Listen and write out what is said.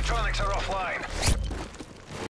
Electronics are offline.